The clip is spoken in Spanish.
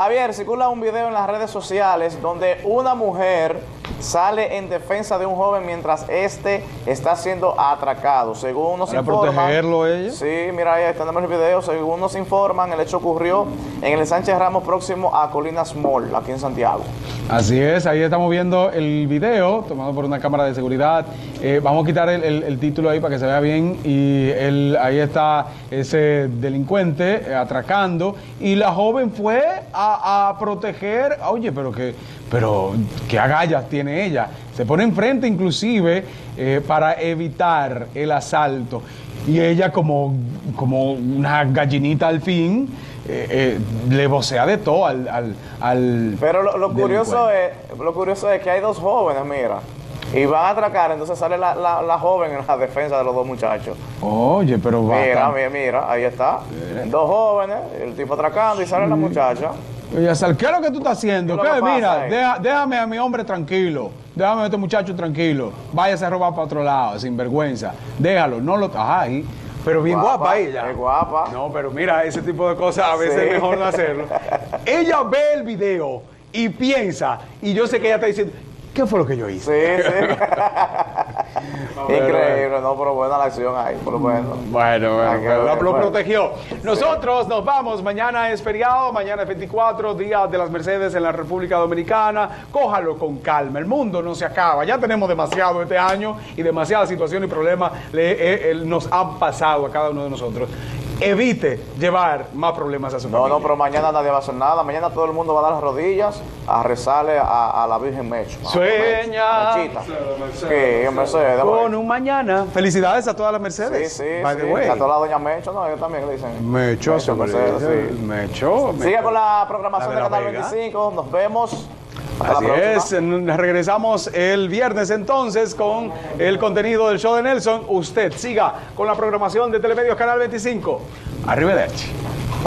Javier, circula un video en las redes sociales donde una mujer sale en defensa de un joven mientras este está siendo atracado. Según nos ¿Para informan. protegerlo ella? Sí, mira, ahí tenemos el video. Según nos informan, el hecho ocurrió en el Sánchez Ramos próximo a Colinas Mall, aquí en Santiago. Así es, ahí estamos viendo el video tomado por una cámara de seguridad. Eh, vamos a quitar el, el- el título ahí para que se vea bien. Y él, ahí está ese delincuente atracando. Y la joven fue a, a proteger. Oye, pero que, pero qué agallas tiene ella. Se pone enfrente inclusive eh, para evitar el asalto. Y ella como, como una gallinita al fin. eh, eh, le vocea de todo al, al, al Pero lo, lo curioso es, lo curioso es que hay dos jóvenes, mira, y van a atracar, entonces sale la, la- la joven en la defensa de los dos muchachos. Oye, pero va. Mira, mira, mira, ahí está. Dos jóvenes, el tipo atracando y sale la muchacha. Oye, Sal, ¿qué es lo que tú estás haciendo? ¿Qué es lo ¿Qué? que pasa Mira, deja- déjame a mi hombre tranquilo. Déjame a este muchacho tranquilo. Váyase a robar para otro lado, sin vergüenza. Déjalo, no lo. Ajá, ahí. Pero bien guapa, Guapa, ella. es guapa. No, pero mira, ese tipo de cosas a veces Sí. es mejor no hacerlo. ella ve el video y piensa, y yo sé que ella está diciendo, ¿qué fue lo que yo hice? Sí, sí. Increíble, no, pero buena la acción ahí, por lo menos. Bueno, bueno, pero lo protegió. Nosotros nos vamos. Mañana es feriado, mañana es 24, Día de las Mercedes en la República Dominicana. Cójalo con calma. El mundo no se acaba. Ya tenemos demasiado este año y demasiadas situaciones y problemas le- eh, eh, nos han pasado a cada uno de nosotros. Evite llevar más problemas a su No, familia. no, pero mañana nadie va a hacer nada. Mañana todo el mundo va a dar las rodillas a rezarle a, a la Virgen Mecho. Sueña. Mechita. Sí, Mercedes. Con un mañana. Felicidades a todas las Sí, Mercedes. sí, By the sí. way. A toda la doña Mecho, no, ellos también le dicen. Mecho, Mecho, Mercedes, sí. Mecho. Sigue con la programación La de de la Canal Vega. 25. Nos vemos. Así es, regresamos el viernes entonces con el contenido del show de Nelson. Usted siga con la programación de Telemedios Canal 25. Arrivederci.